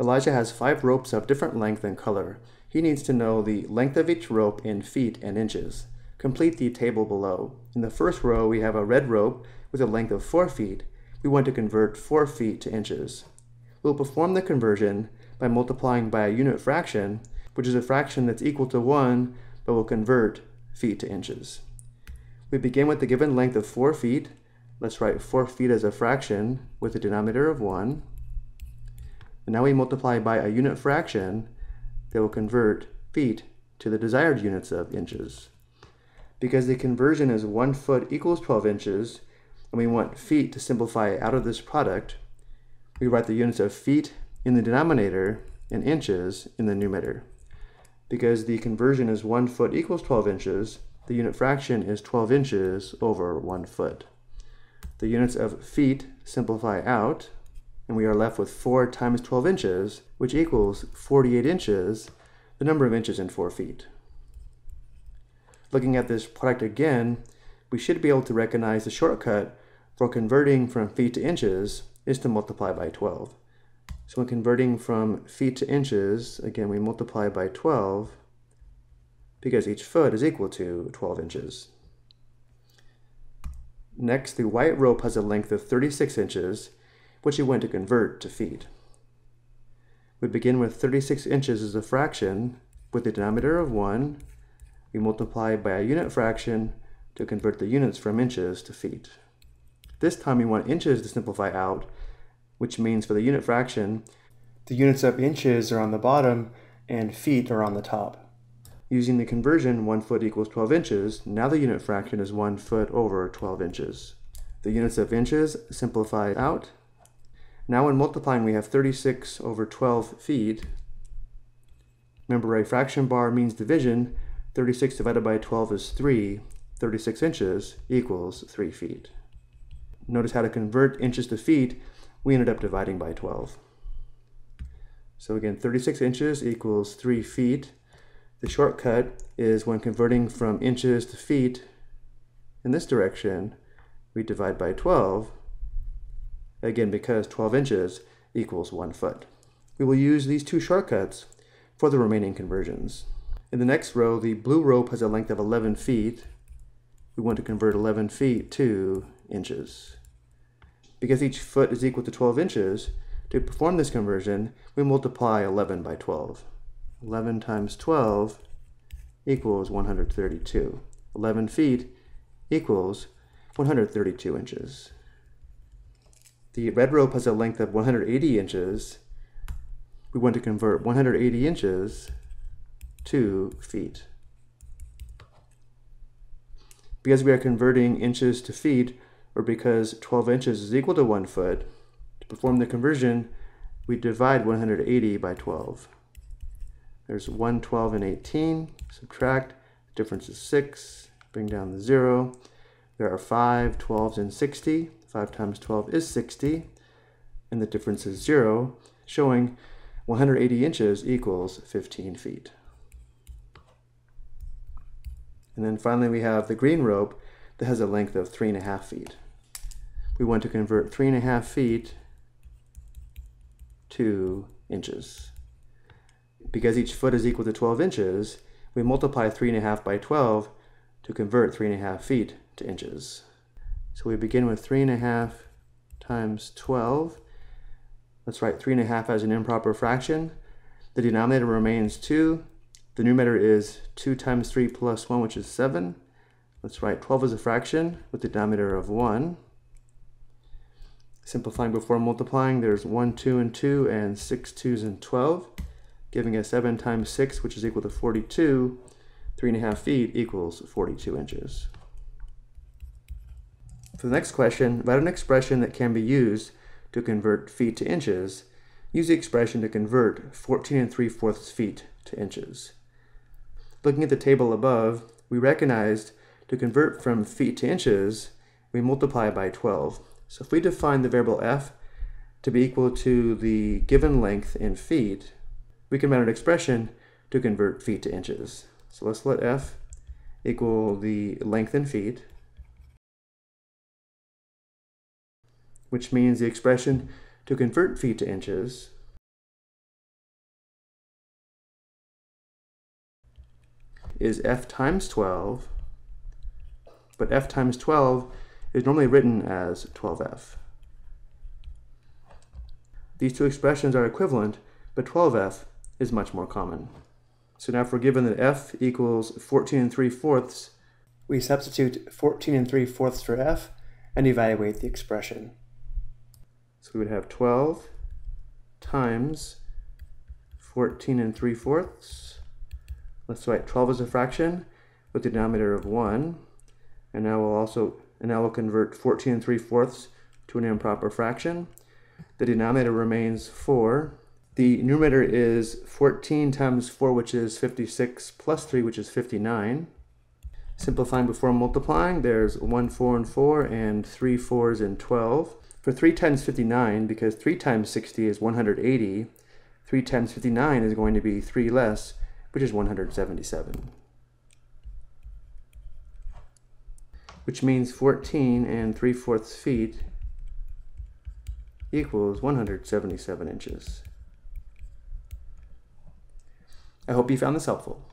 Elijah has five ropes of different length and color. He needs to know the length of each rope in feet and inches. Complete the table below. In the first row, we have a red rope with a length of 4 feet. We want to convert 4 feet to inches. We'll perform the conversion by multiplying by a unit fraction, which is a fraction that's equal to 1, but will convert feet to inches. We begin with the given length of 4 feet. Let's write 4 feet as a fraction with a denominator of 1. And now we multiply by a unit fraction that will convert feet to the desired units of inches. Because the conversion is 1 foot equals 12 inches, and we want feet to simplify out of this product, we write the units of feet in the denominator and inches in the numerator. Because the conversion is 1 foot equals 12 inches, the unit fraction is 12 inches over 1 foot. The units of feet simplify out, and we are left with 4 times 12 inches, which equals 48 inches, the number of inches in 4 feet. Looking at this product again, we should be able to recognize the shortcut for converting from feet to inches is to multiply by 12. So when converting from feet to inches, again, we multiply by 12 because each foot is equal to 12 inches. Next, the white rope has a length of 36 inches, which we want to convert to feet. We begin with 36 inches as a fraction with a denominator of 1. We multiply by a unit fraction to convert the units from inches to feet. This time we want inches to simplify out, which means for the unit fraction, the units of inches are on the bottom and feet are on the top. Using the conversion, 1 foot equals 12 inches, now the unit fraction is 1 foot over 12 inches. The units of inches simplify out, now when multiplying, we have 36 over 12 feet. Remember, a fraction bar means division. 36 divided by 12 is 3. 36 inches equals 3 feet. Notice how to convert inches to feet. We ended up dividing by 12. So again, 36 inches equals 3 feet. The shortcut is when converting from inches to feet in this direction, we divide by 12 again because 12 inches equals 1 foot. We will use these two shortcuts for the remaining conversions. In the next row, the blue rope has a length of 11 feet. We want to convert 11 feet to inches. Because each foot is equal to 12 inches, to perform this conversion, we multiply 11 by 12. 11 times 12 equals 132. 11 feet equals 132 inches. The red rope has a length of 180 inches. We want to convert 180 inches to feet. Because we are converting inches to feet, or because 12 inches is equal to 1 foot, to perform the conversion, we divide 180 by 12. There's 1, 12, and 18. Subtract. Difference is 6. Bring down the 0. There are 5, 12s, and 60. 5 times 12 is 60, and the difference is 0, showing 180 inches equals 15 feet. And then finally we have the green rope that has a length of 3.5 feet. We want to convert 3.5 feet to inches. Because each foot is equal to 12 inches, we multiply 3.5 by 12 to convert 3.5 feet to inches. So we begin with 3.5 times 12. Let's write 3.5 as an improper fraction. The denominator remains 2. The numerator is 2 times 3 plus 1, which is 7. Let's write 12 as a fraction with the denominator of 1. Simplifying before multiplying, there's 1, 2, and 2, and 6 2s and 12, giving us 7 times 6, which is equal to 42. 3.5 feet equals 42 inches. For the next question, write an expression that can be used to convert feet to inches. Use the expression to convert 14 and 3 fourths feet to inches. Looking at the table above, we recognized to convert from feet to inches, we multiply by 12. So if we define the variable f to be equal to the given length in feet, we can write an expression to convert feet to inches. So let's let f equal the length in feet. which means the expression to convert feet to inches is f times 12, but f times 12 is normally written as 12f. These two expressions are equivalent, but 12f is much more common. So now if we're given that f equals 14 and 3 fourths, we substitute 14 and 3 fourths for f and evaluate the expression. So we would have 12 times 14 and 3 fourths. Let's write 12 as a fraction with the denominator of 1. And now we'll also, and now we'll convert 14 and 3 fourths to an improper fraction. The denominator remains 4. The numerator is 14 times 4, which is 56, plus 3, which is 59. Simplifying before multiplying, there's 1 4 and 4, and 3 4s and 12. For 3 times 59, because 3 times 60 is 180, 3 times 59 is going to be 3 less, which is 177. Which means 14 and 3 fourths feet equals 177 inches. I hope you found this helpful.